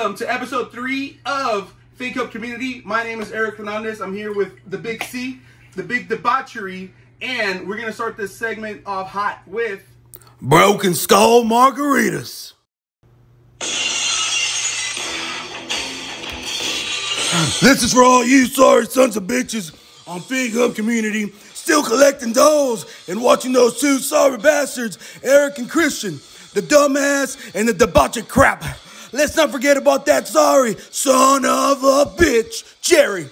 welcome to episode three of Fig Hub Community. My name is Eric Hernandez. I'm here with the Big C, the Big Debauchery, and we're gonna start this segment off hot with Broken Skull Margaritas. This is for all you sorry sons of bitches on Fig Hub Community still collecting dolls and watching those two sorry bastards, Eric and Christian, the dumbass and the debauched crap. Let's not forget about that sorry son of a bitch, Jerry.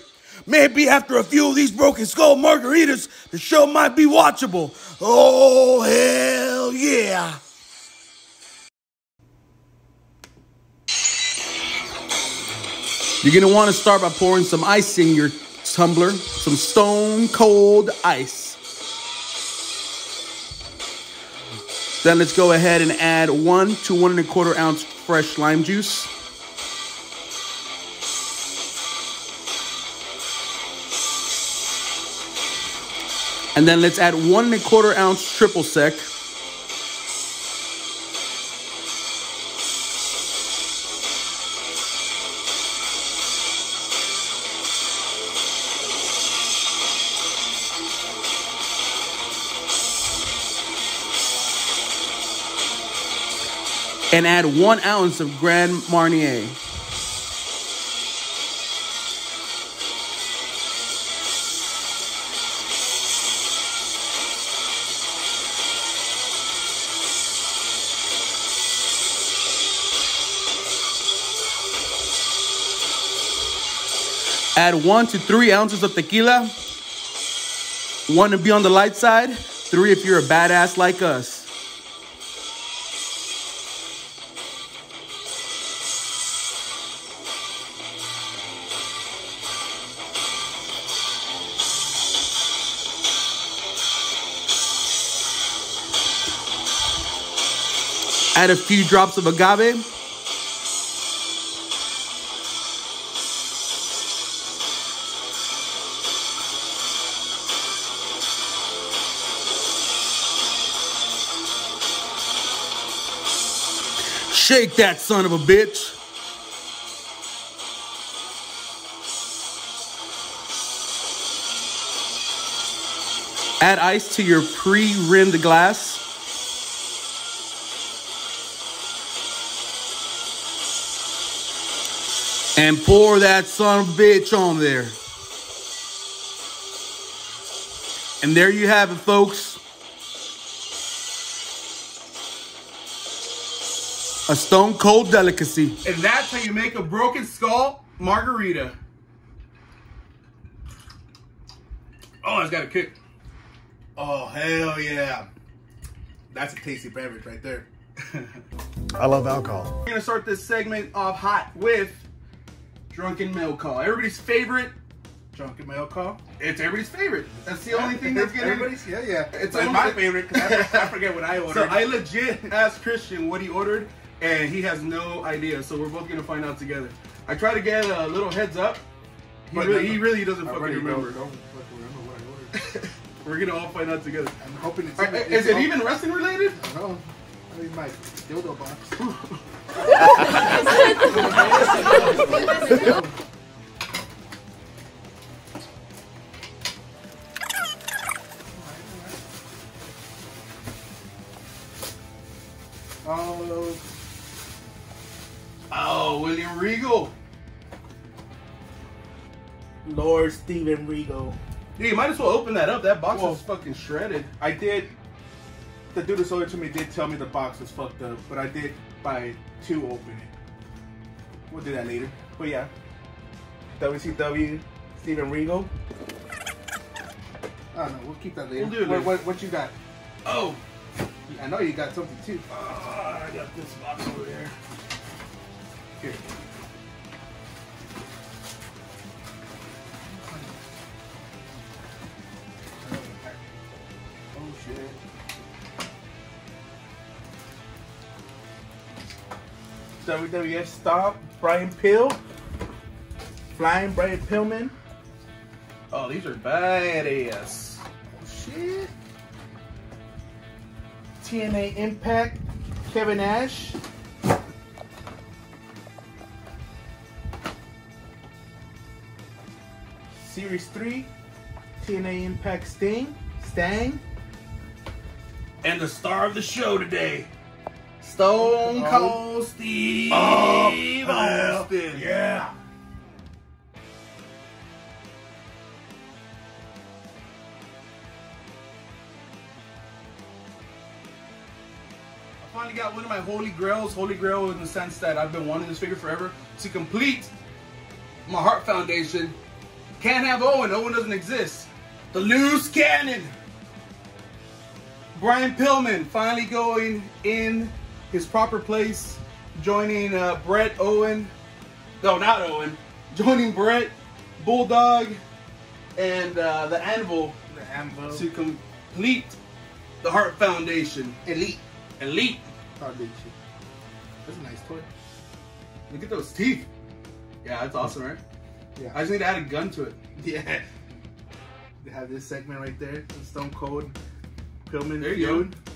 Maybe after a few of these broken skull margaritas, the show might be watchable. Oh, hell yeah. You're gonna want to start by pouring some ice in your tumbler, some stone cold ice. Then let's go ahead and add one to one and a quarter ounce fresh lime juice. And then let's add one and a quarter ounce triple sec. And add one ounce of Grand Marnier. Add one to three ounces of tequila. One to be on the light side, three if you're a badass like us. Add a few drops of agave. Shake that son of a bitch. Add ice to your pre-rimmed glass. And pour that son of a bitch on there. And there you have it, folks. A stone cold delicacy. And that's how you make a broken skull margarita. Oh, it's got a kick. Oh, hell yeah. That's a tasty beverage right there. I love alcohol. We're gonna start this segment off hot with Drunken Mail Call. Everybody's favorite. Drunken Mail Call. It's everybody's favorite. That's the only thing that's getting. Everybody's, yeah, yeah. It's It's my favorite because I, I forget what I ordered. So I legit asked Christian what he ordered, and he has no idea. So we're both gonna find out together. I try to get a little heads up. He, But really, he really doesn't I fucking remember. Don't, fucking remember what I ordered. We're gonna all find out together. I'm hoping it's. Uh, Are- is it even wrestling related? I don't know. I mean, dildo box. Oh, Oh, William Regal. Lord Steven Regal. Yeah, you might as well open that up. That box Whoa. is fucking shredded. I did. The dude that sold it to me did tell me the box was fucked up, but I did buy two open it. We'll do that later. But yeah, WCW Steven Regal. I don't know. We'll keep that later. We'll do it what, later. what, what you got? Oh, I know you got something too. Ah, I got this box over there. Here. WWF star Brian Pill, Flying Brian Pillman. Oh, these are badass. Oh, shit. TNA Impact, Kevin Nash. Series 3, TNA Impact Sting, Stang. And the star of the show today, Stone Oh. Cold Steve oh, hell Austin. yeah. I finally got one of my holy grails. Holy grail in the sense that I've been wanting this figure forever to complete my Hart Foundation. Can't have Owen. Owen doesn't exist. The loose cannon. Brian Pillman finally going in his proper place, joining uh, Bret Owen. No, not Owen. Joining Bret, Bulldog, and uh, the Anvil The Ambo. to complete the Hart Foundation. Elite Elite. Foundation. That's a nice toy. Look at those teeth. Yeah, that's awesome, right? Yeah. I just need to add a gun to it. Yeah. They have this segment right there. Stone Cold. Pillman. There you feud. go.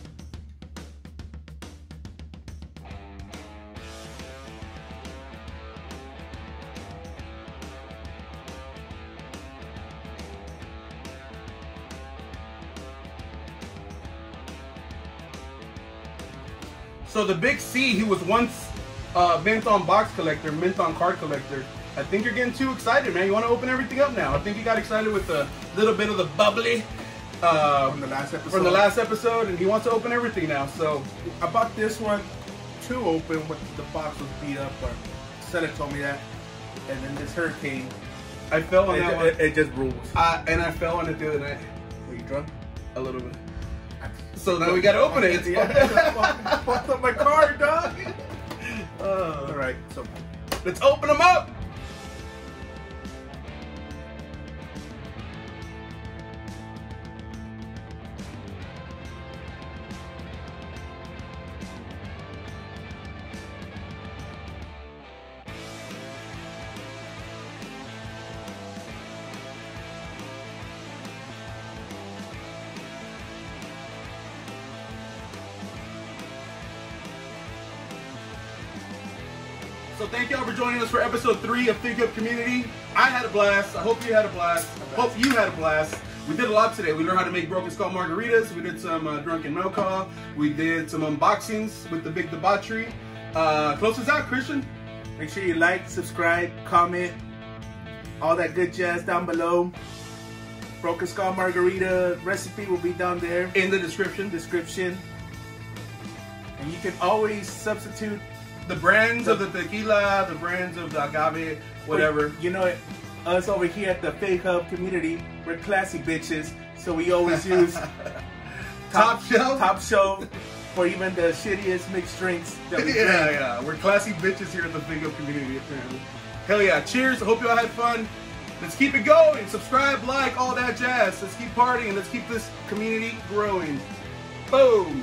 So the big C, he was once uh, mint on box collector, mint on card collector. I think you're getting too excited, man. You want to open everything up now. I think you got excited with a little bit of the bubbly uh, From the last episode. from the last episode, and he wants to open everything now. So I bought this one to open but the box was beat up, but Seta told me that. And then this hurricane, I fell on it, that one, it, it just rules. I, and I fell on it the other night Were you drunk? a little bit. So now we got to open it. Fucked up my car, dog. Uh, all right, so Let's open them up. So thank y'all for joining us for episode three of Fig Hub Community. I had a blast. I hope you had a blast. Hope you had a blast. We did a lot today. We learned how to make broken skull margaritas. We did some uh, drunken milk call. We did some unboxings with the big debauchery. Uh, close us out, Christian. make sure you like, subscribe, comment, all that good jazz down below. Broken Skull Margarita recipe will be down there In the description, description. And you can always substitute the brands of the tequila, the brands of the agave, whatever. You know, us over here at the Fig Hub community, we're classy bitches, so we always use Top shelf? top shelf for even the shittiest mixed drinks that we yeah, drink. yeah. We're classy bitches here at the Fig Hub community, apparently. Hell yeah. Cheers. Hope y'all had fun. Let's keep it going. Subscribe, like, all that jazz. Let's keep partying. Let's keep this community growing. Boom.